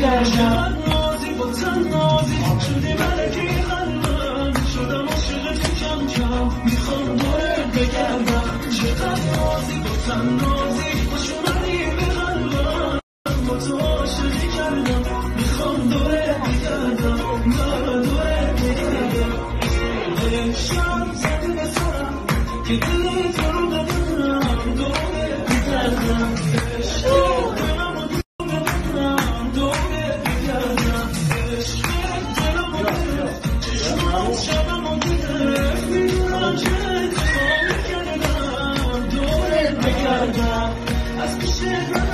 بگردم نازی با نازی شدی ملکی قلبم شدم عاشق می‌خوام چقدر نازی با نازی خوش اومدی به قلبم می‌خوام دوره بگردم من دوره بگردم شب زده به که دل تو رو ببرم دوره بگردم Suspicion